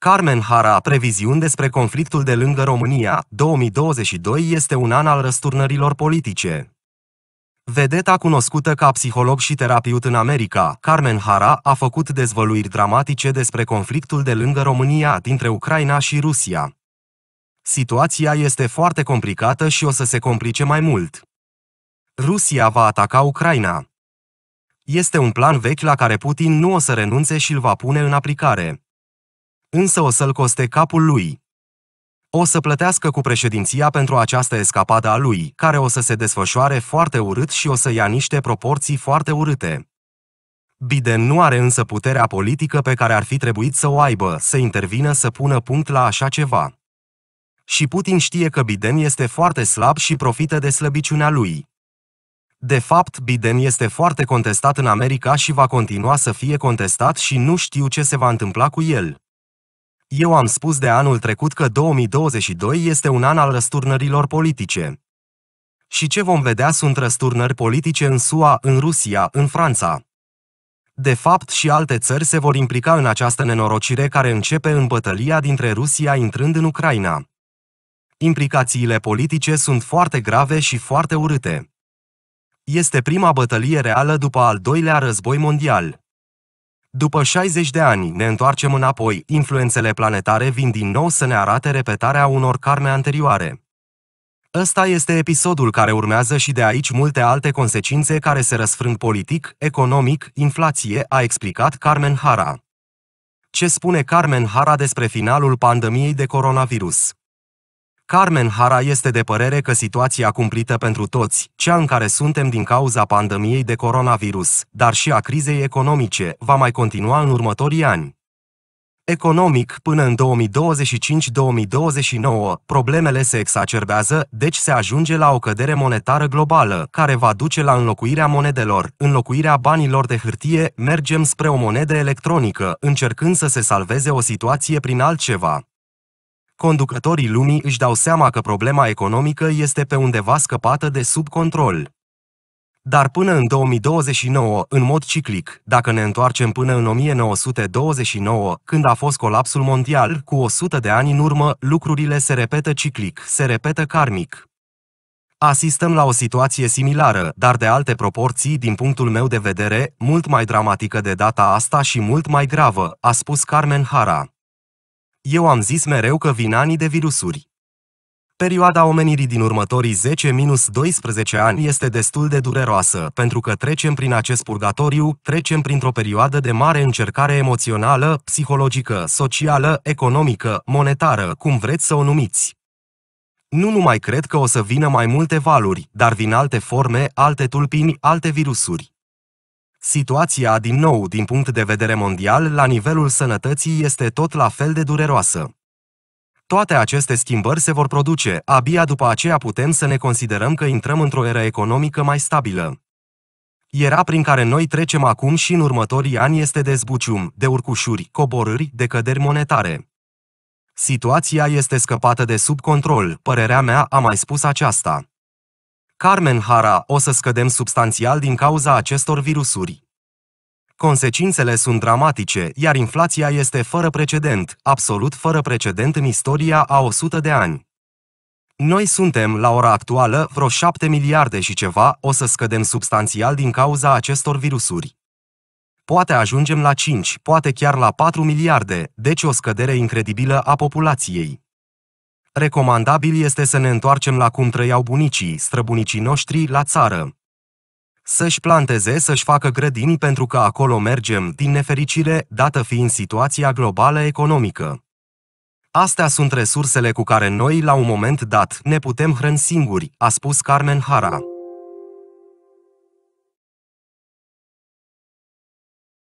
Carmen Hara, previziuni despre conflictul de lângă România, 2022 este un an al răsturnărilor politice. Vedeta cunoscută ca psiholog și terapiut în America, Carmen Hara a făcut dezvăluiri dramatice despre conflictul de lângă România dintre Ucraina și Rusia. Situația este foarte complicată și o să se complice mai mult. Rusia va ataca Ucraina. Este un plan vechi la care Putin nu o să renunțe și îl va pune în aplicare. Însă o să-l coste capul lui. O să plătească cu președinția pentru această escapadă a lui, care o să se desfășoare foarte urât și o să ia niște proporții foarte urâte. Biden nu are însă puterea politică pe care ar fi trebuit să o aibă, să intervină să pună punct la așa ceva. Și Putin știe că Biden este foarte slab și profită de slăbiciunea lui. De fapt, Biden este foarte contestat în America și va continua să fie contestat și nu știu ce se va întâmpla cu el. Eu am spus de anul trecut că 2022 este un an al răsturnărilor politice. Și ce vom vedea sunt răsturnări politice în SUA, în Rusia, în Franța. De fapt, și alte țări se vor implica în această nenorocire care începe în bătălia dintre Rusia intrând în Ucraina. Implicațiile politice sunt foarte grave și foarte urâte. Este prima bătălie reală după al doilea război mondial. După 60 de ani ne întoarcem înapoi, influențele planetare vin din nou să ne arate repetarea unor karme anterioare. Ăsta este episodul care urmează și de aici multe alte consecințe care se răsfrâng politic, economic, inflație, a explicat Carmen Hara. Ce spune Carmen Hara despre finalul pandemiei de coronavirus? Carmen Hara este de părere că situația cumplită pentru toți, cea în care suntem din cauza pandemiei de coronavirus, dar și a crizei economice, va mai continua în următorii ani. Economic, până în 2025-2029, problemele se exacerbează, deci se ajunge la o cădere monetară globală, care va duce la înlocuirea monedelor, înlocuirea banilor de hârtie, mergem spre o monedă electronică, încercând să se salveze o situație prin altceva conducătorii lumii își dau seama că problema economică este pe undeva scăpată de sub control. Dar până în 2029, în mod ciclic, dacă ne întoarcem până în 1929, când a fost colapsul mondial, cu 100 de ani în urmă, lucrurile se repetă ciclic, se repetă karmic. Asistăm la o situație similară, dar de alte proporții, din punctul meu de vedere, mult mai dramatică de data asta și mult mai gravă, a spus Carmen Hara. Eu am zis mereu că vin anii de virusuri. Perioada omenirii din următorii 10-12 ani este destul de dureroasă, pentru că trecem prin acest purgatoriu, trecem printr-o perioadă de mare încercare emoțională, psihologică, socială, economică, monetară, cum vreți să o numiți. Nu numai cred că o să vină mai multe valuri, dar vin alte forme, alte tulpini, alte virusuri. Situația, din nou, din punct de vedere mondial, la nivelul sănătății este tot la fel de dureroasă. Toate aceste schimbări se vor produce, abia după aceea putem să ne considerăm că intrăm într-o eră economică mai stabilă. Era prin care noi trecem acum și în următorii ani este de zbucium, de urcușuri, coborâri, de căderi monetare. Situația este scăpată de sub control, părerea mea a mai spus aceasta. Carmen Hara, o să scădem substanțial din cauza acestor virusuri. Consecințele sunt dramatice, iar inflația este fără precedent, absolut fără precedent în istoria a 100 de ani. Noi suntem, la ora actuală, vreo 7 miliarde și ceva, o să scădem substanțial din cauza acestor virusuri. Poate ajungem la 5, poate chiar la 4 miliarde, deci o scădere incredibilă a populației. Recomandabil este să ne întoarcem la cum trăiau bunicii, străbunicii noștri, la țară. Să-și planteze, să-și facă grădini pentru că acolo mergem, din nefericire, dată fiind situația globală economică. Astea sunt resursele cu care noi, la un moment dat, ne putem hrăni singuri, a spus Carmen Hara.